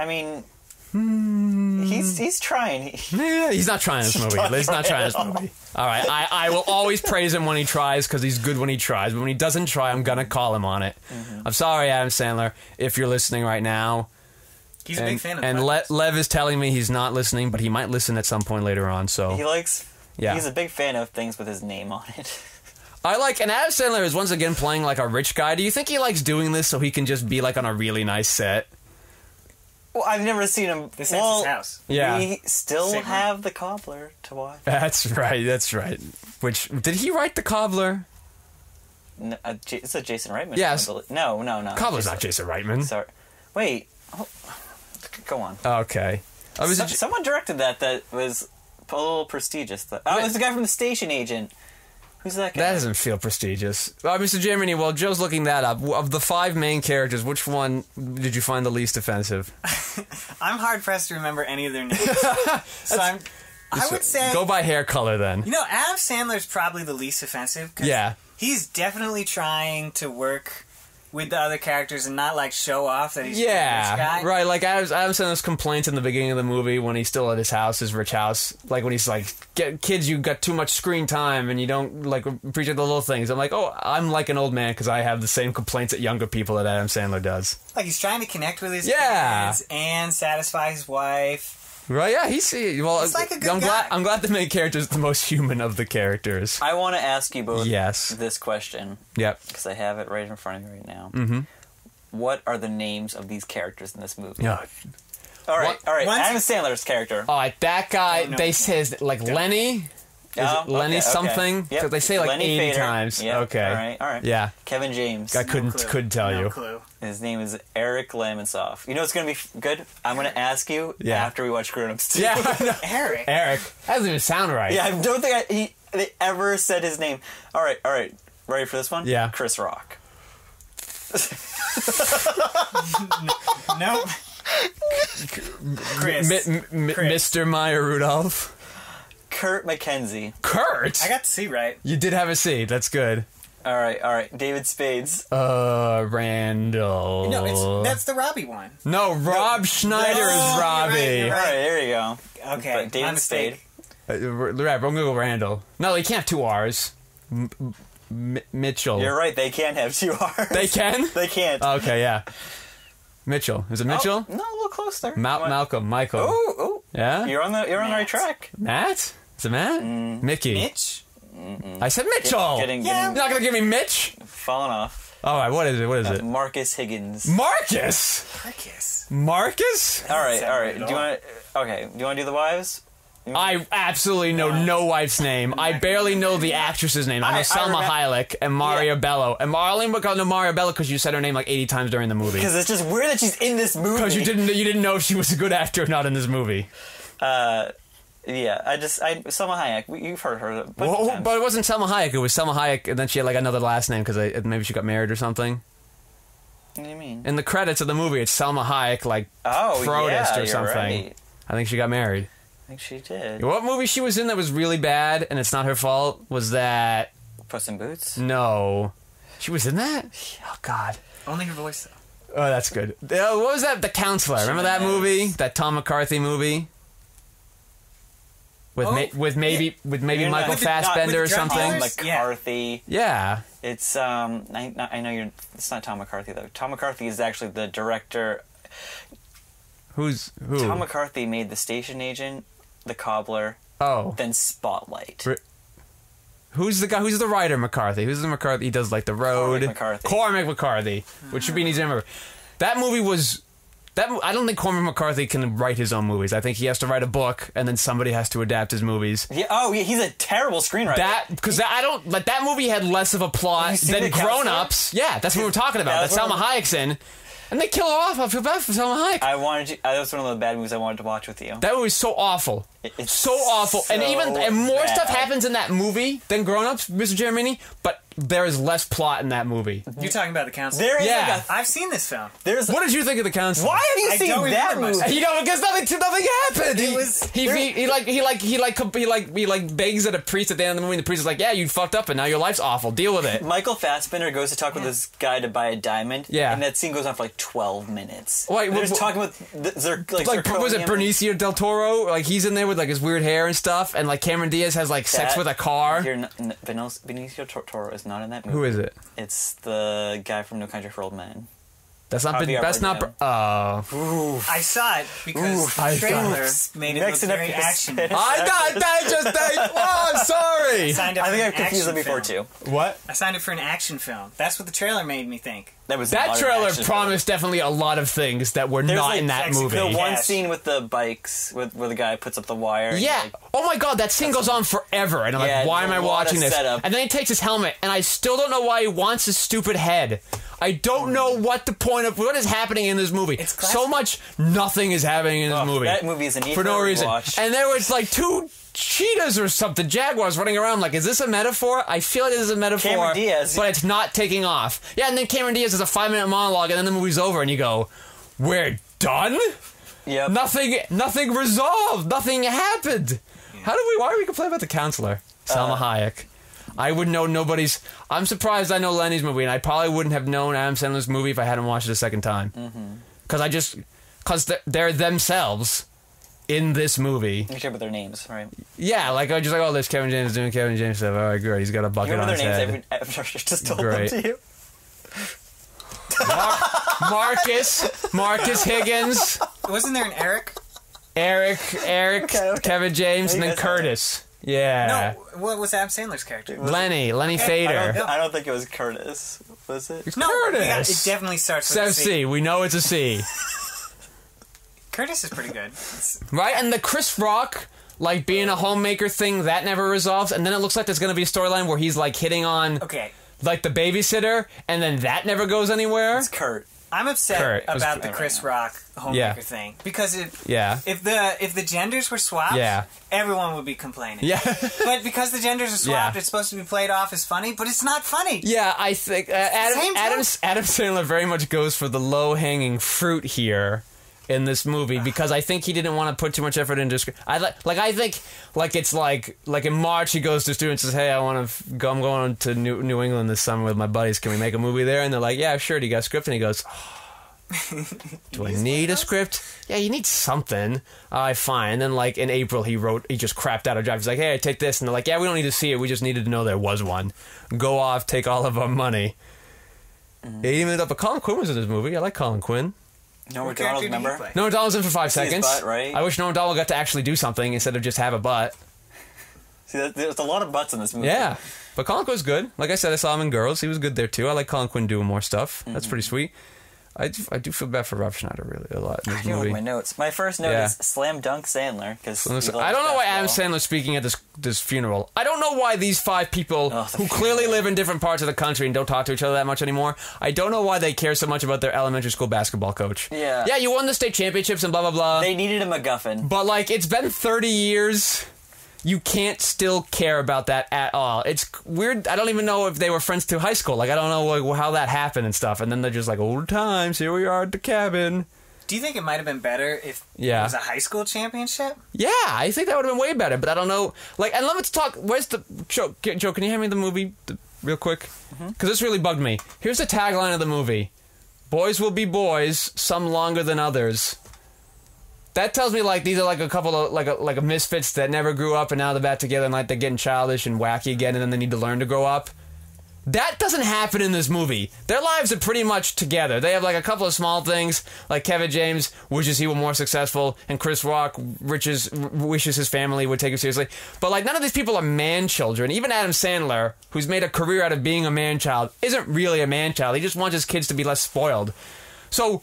I mean, Hmm. he's he's trying. Yeah, he's not trying this movie. He's not trying this movie. All right, I, I will always praise him when he tries because he's good when he tries. But when he doesn't try, I'm gonna call him on it. I'm sorry, Adam Sandler, if you're listening right now. He's a big fan of and Le- Lev is telling me he's not listening, but he might listen at some point later on. So he likes. Yeah. He's a big fan of things with his name on it. I like, and Adam Sandler is once again playing like a rich guy. Do you think he likes doing this so he can just be like on a really nice set? Well, I've never seen him. This is well, his house. Yeah. We still Same room. have the cobbler to watch. That's right. That's right. Which did he write the Cobbler? No, uh, J- it's a Jason Reitman. Yes. No, no, no. Cobbler's not Jason Reitman. Sorry. Wait. Oh, Go on. Okay. I was So- someone directed that that was a little prestigious. That, oh, Wait. it's the guy from the station agent. Who's that guy? That doesn't feel prestigious. Uh, Mr. Jiminy, while Joe's looking that up, of the five main characters, which one did you find the least offensive? I'm hard pressed to remember any of their names. so I'm, I would say, Go by hair color then. you know, Adam Sandler's probably the least offensive. 'cause Yeah. He's definitely trying to work with the other characters and not like show off that he's Yeah, guy. right. Like Adam, Adam Sandler's complaints in the beginning of the movie when he's still at his house, his rich house. Like when he's like, "Get kids, you got too much screen time and you don't like appreciate the little things." I'm like, "Oh, I'm like an old man because I have the same complaints at younger people that Adam Sandler does." Like he's trying to connect with his Yeah. kids and satisfy his wife. Right? Yeah, he's well. He's like a good I'm glad. guy. I'm glad the main character is the most human of the characters. I want to ask you both Yes. this question Yep. because I have it right in front of me right now. Mm-hmm. What are the names of these characters in this movie? Yeah. All right, What- all right. Once- Adam Sandler's character. All right, that guy. Oh, no. They say his like Lenny. Is Oh, it Lenny okay, okay. something? Yep. they say like Lenny 80 Feder. times. Yep. Okay. All right. All right. Yeah. Kevin James. I couldn't clue. couldn't tell no you. Clue. His name is Eric Lamonsoff. You know what's gonna be good? I'm gonna ask you Yeah. after we watch Grown Ups 2. Yeah. I. Eric. Eric. That doesn't even sound right. yeah. I don't think I, he they ever said his name. All right. All right. Ready for this one? Yeah. Chris Rock. Nope. Chris. M- m- Chris. Mr. Meyer Rudolph. Kurt McKenzie. Kurt. I got C right. you did have a C. That's good. All right, all right. David Spades. Uh, Randall. No, it's that's the Robbie one. No, Rob Schneider Oh, is you're right, Robbie. you're All right, there you go. Okay, But David. Spade. Uh, right, we'll go Randall. No, they can't have two R's. M- M- Mitchell. You're right. They can't have two R's. They can? They can't. Okay, yeah. Mitchell. Is it Mitchell? Oh, no, a little closer. Mal- Malcolm. Michael. Oh, oh. Yeah? You're on the you're on the right track. Matt? Is it Matt? Mickey. Mitch. I said Mitchell. Getting, Yeah. You're not going to give me Mitch? falling off. All right, what is it? What is uh, it? Marcus Higgins. Marcus? Marcus. Marcus? All right, all right. Do you want? Okay. Do you want to do the wives? I absolutely know no wife's name. I barely know the actress's name. I know I- I Salma remem- Hayek and Maria Yeah. Bello. And Marlene only know Maria Bello because you said her name like 80 times during the movie. Because it's just weird that she's in this movie. Because you didn't you didn't know if she was a good actor or not in this movie. Uh, yeah. I just I Salma Hayek. You've heard her. a bunch of Well, but it wasn't Salma Hayek. It was Salma Hayek, and then she had like another last name because maybe she got married or something. what do you mean? In the credits of the movie, it's Salma Hayek, like Oh, Frodist yeah, or something. right. I think she got married. I think she did. What movie she was in that was really bad, and it's not her fault? Was that Puss in Boots. no? She was in that. Oh God. Only her voice though. Oh, that's good. Uh, what was that? The Counselor. Remember that movie? That Tom McCarthy movie? With Oh, ma- with maybe with maybe You're Michael with the- not- Fassbender or with the drug something. dealers? McCarthy. Yeah. It's um. I, I know you're. It's not Tom McCarthy though. Tom McCarthy is actually the director. Who's who? Tom McCarthy made The Station Agent, The Cobbler, oh, then Spotlight. Re- who's the guy? Who's the writer McCarthy? Who's the McCarthy? He does like the road. Cormac McCarthy. Cormac McCarthy, which should be an easy to remember. That movie was. That I don't think Cormac McCarthy can write his own movies. I think he has to write a book, and then somebody has to adapt his movies. Yeah. Oh, yeah. He's a terrible screenwriter. That because I don't like that movie had less of a plot than Grown Ups. Yeah, that's what we're talking about. Yeah, that that's Salma Hayek's in, and they kill her off. I feel bad for Salma Hayek. I wanted to. That was one of the bad movies I wanted to watch with you. that movie's so awful. It's so awful, and even and more bad. stuff happens in that movie than Grown Ups, Mr. Jeremy. But there is less plot in that movie. You're talking about the council. There is Yeah. like a. I've seen this film. There's. What did you think of the council? Why have you I seen don't that remember much. movie? You know, because nothing, nothing happened. It he, was- he, he, he like he like he like he like he like begs at a priest at the end of the movie. And the priest is like, "Yeah, you fucked up, and now your life's awful. Deal with it." Michael Fassbender goes to talk with this guy to buy a diamond. Yeah. And that scene goes on for like 12 minutes. Wait, They're what- just what- talking with. th- They're, like, like was it zirconium. Benicio del Toro? Like he's in there with like his weird hair and stuff, and like Cameron Diaz has like sex That- with a car. You're not, n- Benicio Benicio Tor- Toro is not in that movie. Who is it? It's the guy from No Country for Old Men. That's not. Javier that's not. Bardem. Uh, oh, I saw it because I the saw trailer it. made it Next look very action. I got that just. That, oh, I'm sorry. Signed up I think I've confused them before film. too. What? I signed up for an action film. That's what the trailer made me think. That was That trailer action promised definitely a lot of things that were There's, not like, in that actually movie. film. The one Yes. scene with the bikes, with, where the guy puts up the wire. Yeah. like, Oh my god, that scene goes on forever, and I'm Yeah, like, why am there's I a lot watching this? setup. And then he takes his helmet, and I still don't know why he wants his stupid head. I don't know what the point of what is happening in this movie. It's so much nothing is happening in this oh, movie That movie is an for no reason. Watch. And there was like two cheetahs or something, jaguars running around. Like, is this a metaphor? I feel like it is a metaphor, Cameron Diaz. but it's not taking off. Yeah, and then Cameron Diaz has a five minute monologue, and then the movie's over, and you go, "We're done." Yep. Nothing, nothing resolved. Nothing happened. How do we? Why are we complaining about the counselor, Salma uh, Hayek? I would know nobody's. I'm surprised I know Lenny's movie, and I probably wouldn't have known Adam Sandler's movie if I hadn't watched it a second time. Mm-hmm. Because I just, because they're, they're themselves in this movie. You care about their names, right? Yeah, like I just like, oh, there's Kevin James doing Kevin James stuff. All right, great. He's got a You bucket on remember his their head. names? Every, after I just told Great. them to you. Mar- Marcus, Marcus Higgins, Wasn't there an Eric? Eric, Eric, Okay, okay. Kevin James, and then guys have. Curtis. Yeah. No. What was Adam Sandler's character? Lenny, Lenny I Feder. don't, I don't think it was Curtis. Was it? It's No, Curtis. yeah, it definitely starts with So a C. C. We know it's a C, Curtis is pretty good. It's- right? And the Chris Rock, like being a homemaker thing, that never resolves. And then it looks like there's going to be a storyline where he's like hitting on okay, like the babysitter, and then that never goes anywhere. It's Kurt. I'm upset Kurt, it was- about the Chris Rock homemaker Yeah. thing because if Yeah. if the if the genders were swapped, Yeah. everyone would be complaining. Yeah. But because the genders are swapped, Yeah. it's supposed to be played off as funny, but it's not funny. Yeah, I think uh, Adam, Adam. Adam Sandler very much goes for the low hanging fruit here, in this movie because I think he didn't want to put too much effort into script. I like, like I think, like it's like, like in March he goes to students and says, "Hey, I want to go. I'm going to New, New England this summer with my buddies. Can we make a movie there?" And they're like, "Yeah, sure." Do you got a script? And he goes. Do I need a script? Yeah, you need something. All right, fine. And then, like in April, he wrote, he just crapped out a draft. He's like, "Hey, I take this," and they're like, "Yeah, we don't need to see it. We just needed to know there was one. Go off, take all of our money." Mm-hmm. He even ended up. a Colin Quinn was in this movie. I like Colin Quinn. No, What McDonald's character did he member. play? Norm Macdonald was in for five See his seconds. butt, right? I wish Norm Macdonald got to actually do something instead of just have a butt. See, there- there's a lot of butts in this movie. Yeah, but Colin Quinn's good. Like I said, I saw him in Girls. He was good there too. I like Colin Quinn doing more stuff. That's Mm-hmm. pretty sweet. I do, I do feel bad for Rob Schneider really a lot in I this do movie. my notes. My first note Yeah. is slam dunk Sandler because I don't know why Adam Sandler's speaking at this this funeral. I don't know why these five people Oh, the who clearly funeral. live in different parts of the country and don't talk to each other that much anymore. I don't know why they care so much about their elementary school basketball coach. Yeah. yeah, you won the state championships and blah blah blah. They needed a MacGuffin. but like, it's been thirty years. You can't still care about that at all. It's weird. I don't even know if they were friends to high school. Like, I don't know like, how that happened and stuff. And then they're just like, old times. Here we are at the cabin. Do you think it might have been better if Yeah. it was a high school championship? Yeah, I think that would have been way better, but I don't know. Like, and let's talk. Where's the Joe? Joe, can you hand me the movie real quick? Mm-hmm. Because this really bugged me. Here's the tagline of the movie: "Boys will be boys, some longer than others." That tells me like these are like a couple of like a, like a misfits that never grew up and now they're back together and like they're getting childish and wacky again and then they need to learn to grow up. That doesn't happen in this movie. Their lives are pretty much together. They have like a couple of small things, like Kevin James wishes he were more successful, and Chris Rock wishes, wishes his family would take him seriously. But like none of these people are man children. Even Adam Sandler, who's made a career out of being a man child, isn't really a man child. He just wants his kids to be less spoiled. So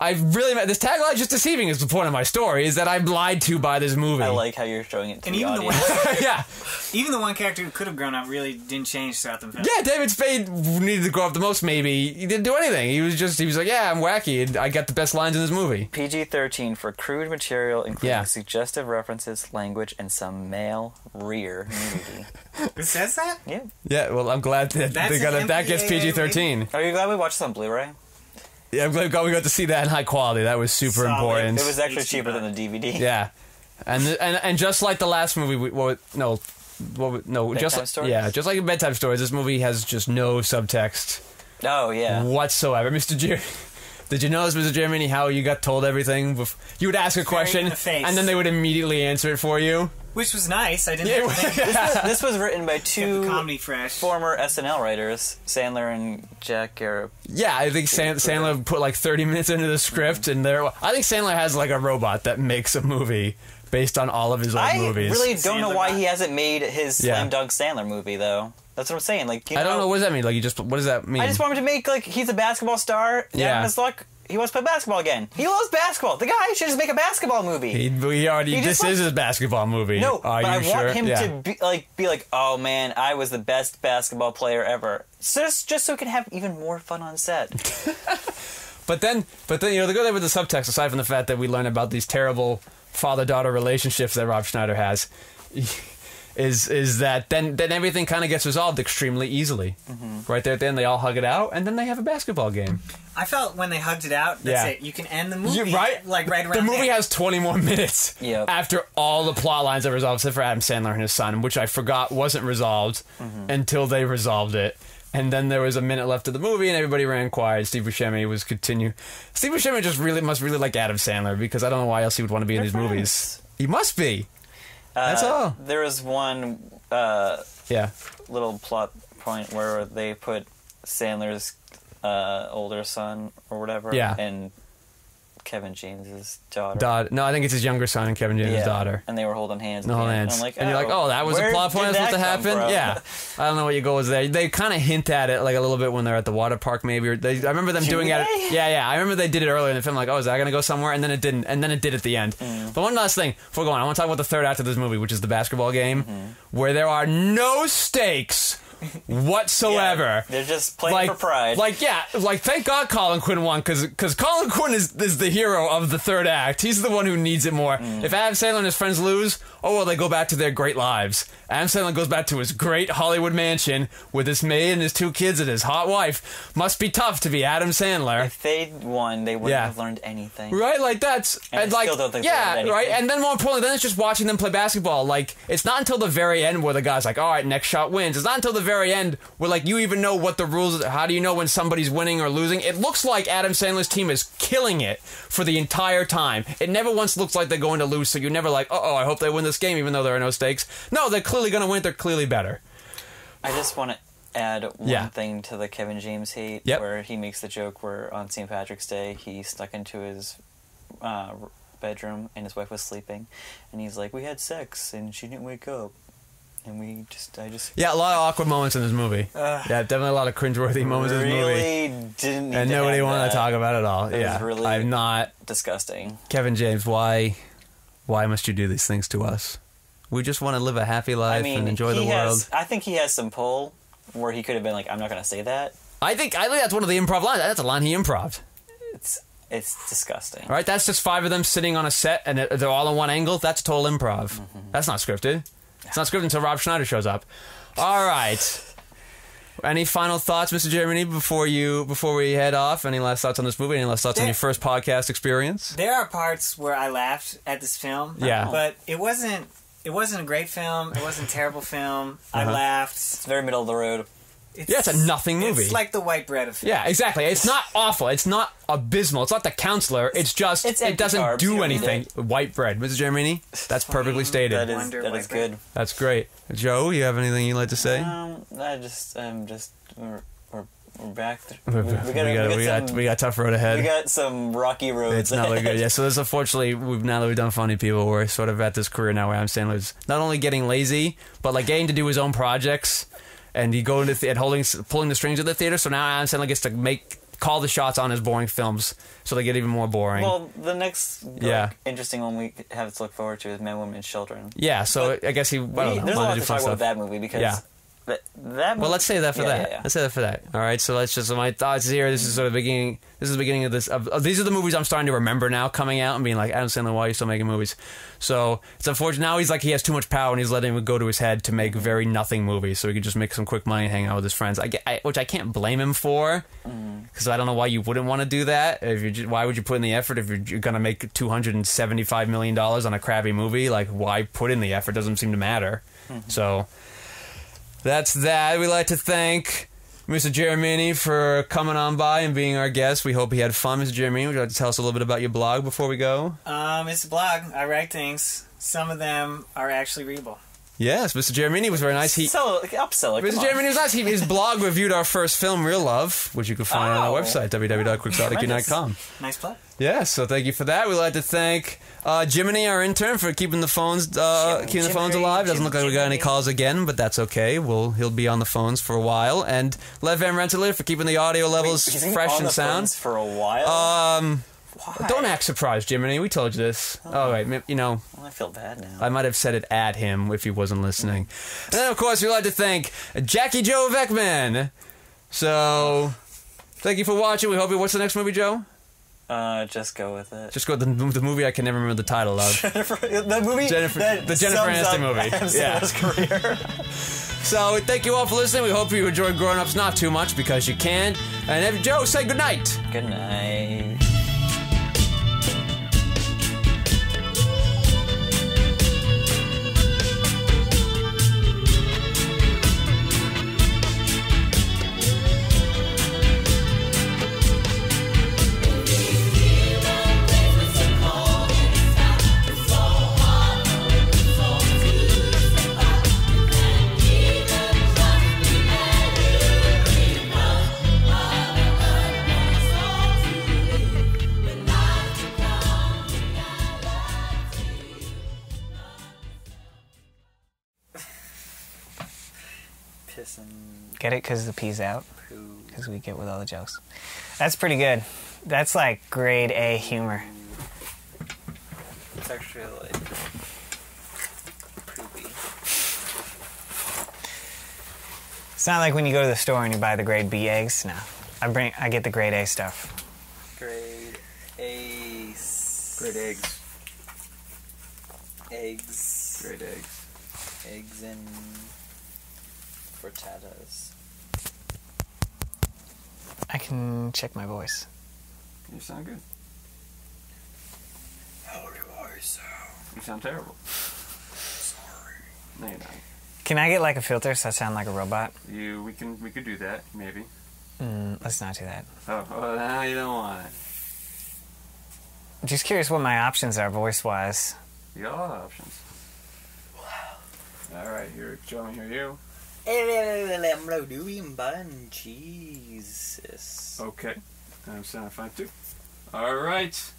I really met this tagline just deceiving is the point of my story is that I'm lied to by this movie. I like how you're showing it to And the even the audience. one, yeah. even the one character who could have grown up really didn't change throughout the film. Yeah, David Spade needed to grow up the most. Maybe he didn't do anything. He was just he was like, yeah, I'm wacky. and I got the best lines in this movie. PG-13 for crude material, including Yeah. suggestive references, language, and some male rear nudity. Who says that? yeah. Yeah, well, I'm glad that That's they got an. That gets PG-13. Are you glad we watched this on Blu-ray? Yeah, I'm glad we got to see that in high quality. That was super Solid. important. It was actually cheaper than the DVD. yeah, and th- and and just like the last movie, we, what, no, what, no, just like, Stories? yeah, just like in bedtime stories. This movie has just no subtext Oh yeah. whatsoever, Mr. Jer- Did you know notice, Mr. Geromini, how you got told everything? Bef- you would ask a question, the and then they would immediately answer it for you. Which was nice. I didn't Yeah, have to think This, this was written by two comedy fresh. former SNL writers, Sandler and Jack Garrett. Yeah, I think San- Sandler put like 30 minutes into the script, and there. I think Sandler has like a robot that makes a movie based on all of his old I movies. really don't know why bot. he hasn't made his Yeah. Slam Dunk Sandler movie though. That's what I'm saying. Like, you I don't know what does that mean. Like you just what does that mean? I just want him to make like he's a basketball star. Yeah. His luck. He wants to play basketball again. He loves basketball. The guy should just make a basketball movie. he, he already. He this is his basketball movie. no, are but I sure? want him yeah. to be like, be like, oh man, I was the best basketball player ever. So just, just so we can have even more fun on set. But then, but then you know, the good thing with the subtext, aside from the fact that we learn about these terrible father-daughter relationships that Rob Schneider has, is is that then then everything kind of gets resolved extremely easily. Mm-hmm. Right there at the end, they all hug it out, and then they have a basketball game. I felt when they hugged it out, that's Yeah. it. You can end the movie. You- right? Like right around The movie there. has 20 more minutes Yep. after all the plot lines are resolved, except for Adam Sandler and his son, which I forgot wasn't resolved Mm-hmm. until they resolved it. And then there was a minute left of the movie, and everybody ran quiet. Steve Buscemi was continue. Steve Buscemi just really must really like Adam Sandler because I don't know why else he would want to be in They're these movies. He must be. That's Uh, all. There was one uh, Yeah. little plot point where they put Sandler's uh, older son or whatever, Yeah. and Kevin James's daughter. No, I think it's his younger son and Kevin James' Yeah, daughter. and they were holding hands. No at the end. hands. I'm like, and you're like, oh, that was a where plot point did that's supposed to that come happen? from? Yeah. I don't know what your goal was there. They kind of hint at it like a little bit when they're at the water park, maybe. Or they, I remember them Do doing it. they? Yeah, yeah. I remember they did it earlier in the film, like, oh, is that going to go somewhere? And then it didn't. And then it did at the end. Mm. But one last thing before going on, I want to talk about the third act of this movie, which is the basketball game, Mm-hmm. where there are no stakes whatsoever. They're just playing like, for pride. Like, yeah, like thank God Colin Quinn won because because Colin Quinn is, is the hero of the third act. He's the one who needs it more. Mm. If Adam Sandler and his friends lose, oh well, they go back to their great lives. Adam Sandler goes back to his great Hollywood mansion with his maid and his two kids and his hot wife. Must be tough to be Adam Sandler. if they won, they wouldn't Yeah. have learned anything. Right, like that's And and like still don't think yeah, right. And then more importantly, then it's just watching them play basketball. Like it's not until the very end where the guy's like, "All right, next shot wins." It's not until the very end where like you even know what the rules. How do you know when somebody's winning or losing? It looks like Adam Sandler's team is killing it for the entire time. It never once looks like they're going to lose. So you're never like, "Uh oh, I hope they win this game," even though there are no stakes. No, they're clearly going to win. They're clearly better. I just want to add one Yeah. thing to the Kevin James hate, Yep. where he makes the joke where on St. Patrick's Day he stuck into his uh, bedroom and his wife was sleeping, and he's like, "We had sex and she didn't wake up," and we just, I just Yeah, a lot of awkward moments in this movie. yeah, definitely a lot of cringeworthy moments in this movie. really didn't need And to nobody wanted to talk about it at all. That yeah, really- I'm not Disgusting. Kevin James, why why must you do these things to us? We just want to live a happy life I mean, and enjoy the has, world. I think he has some pull where he could have been like, "I'm not going to say that." I think I think that's one of the improv lines. That's a line he improv. It's it's disgusting. All right, that's just five of them sitting on a set and they're all in one angle. That's total improv. Mm-hmm. That's not scripted. It's not scripted until Rob Schneider shows up. All right. Any final thoughts, Mr. Geromini, before you before we head off? Any last thoughts on this movie? Any last thoughts on your first podcast experience? There are parts where I laughed at this film. Yeah. But it wasn't it wasn't a great film. It wasn't a terrible film. I Uh-huh. laughed. It's very middle of the road. It's, Yeah, it's a nothing movie. It's like the white bread of Yeah, exactly. It's not awful. It's not abysmal. It's not the counselor. It's just It's it doesn't carbs. do You anything. White bread, Mrs. Geromini. That's perfectly stated. That is Wonder that White is Bread. good. That's great. Joe, you have anything you'd like to say? Um, I just, I'm just, we're, we're, we're back. we, We, got, we, got, we, got, we, got, some, we got tough road ahead. we got some rocky roads. it's not looking ahead. good. Yeah, so this unfortunately, we've, now that we've done Funny People, we're sort of at this career now where Adam Sandler's not only getting lazy, but like getting to do his own projects, and he go into the, and holding pulling the strings of the theater. So now Adam Sandler gets to make call the shots on his boring films, so they get even more boring. Well, the next like, Yeah. interesting one we have to look forward to is Men, Women, Children. yeah, so I guess he. I We- there's a lot to fun talk about stuff. that movie because Yeah. That, that Well, let's say that for yeah, that. Yeah, yeah. Let's say that for that. All right. So let's just my thoughts here. This is sort of the beginning. This is the beginning of this. Of, of- these are the movies I'm starting to remember now, coming out and being like, Adam Sandler, why are you still making movies? So it's unfortunate. Now he's like he has too much power and he's letting it go to his head to make mm-hmm. very nothing movies, so he can just make some quick money, and hang out with his friends. I, I which I can't blame him for, mm-hmm. because I don't know why you wouldn't want to do that. If you just, why would you put in the effort if you're, you're gonna make two hundred and seventy five million dollars on a crappy movie? Like, why put in the effort? Doesn't seem to matter. Mm-hmm. So. That's that. We'd like to thank Mr. Geromini for coming on by and being our guest. We hope he had fun, Mr. Geromini. Would you like to tell us a little bit about your blog before we go? Um, it's a blog. I write things. Some of them are actually readable. Yes, Mr. Geromini was very nice. He, Sell upsell it. Mr. Geromini was nice. He, his blog reviewed our first film, Real Love, which you can find on our Oh. website, www.quixotic.com. Nice plug. Yes, so thank you for that. We'd like to thank uh, Jiminy, our intern, for keeping the phones uh, Jim- keeping the phones alive. Doesn't Jim- look like we got any calls again, but that's okay. We'll he'll be on the phones for a while. And Lev Van Rensselaer for keeping the audio levels He's fresh on and the sound. phones for a while. Um, Why? don't act surprised, Jiminy. We told you this. Oh, wait, ma- you know. Well, I feel bad now. I might have said it at him if he wasn't listening. And then, of course, we'd like to thank Jackie Joe Vekeman. So, thank you for watching. We hope you. What's the next movie, Joe? Uh, just go with it. Just go the, the movie I can never remember the title of. the movie, Jennifer- the Jennifer Aniston movie. Adam Yeah. Career. So, thank you all for listening. We hope you enjoyed Growing Ups Not Too Much because you can. And if, Joe, say goodnight. Good night. Because the P's out. Because we get with all the jokes. That's pretty good. That's like grade A humor. It's actually like poopy. It's not like when you go to the store and you buy the grade B eggs. No, I bring I get the grade A stuff. Grade A. Grade eggs. Eggs. Grade eggs. Eggs and frittatas. I can check my voice. You sound good. How do I sound? You sound terrible. Sorry. No, you're not. Can I get like a filter so I sound like a robot? You, we can, we could do that maybe. Mm, let's not do that. Oh, well, now you don't want it. I'm just curious what my options are voice wise. You got a lot of options. Wow. All right, here, show me here. You. I'm doing bun Jesus. Okay. I'm fine too. All right.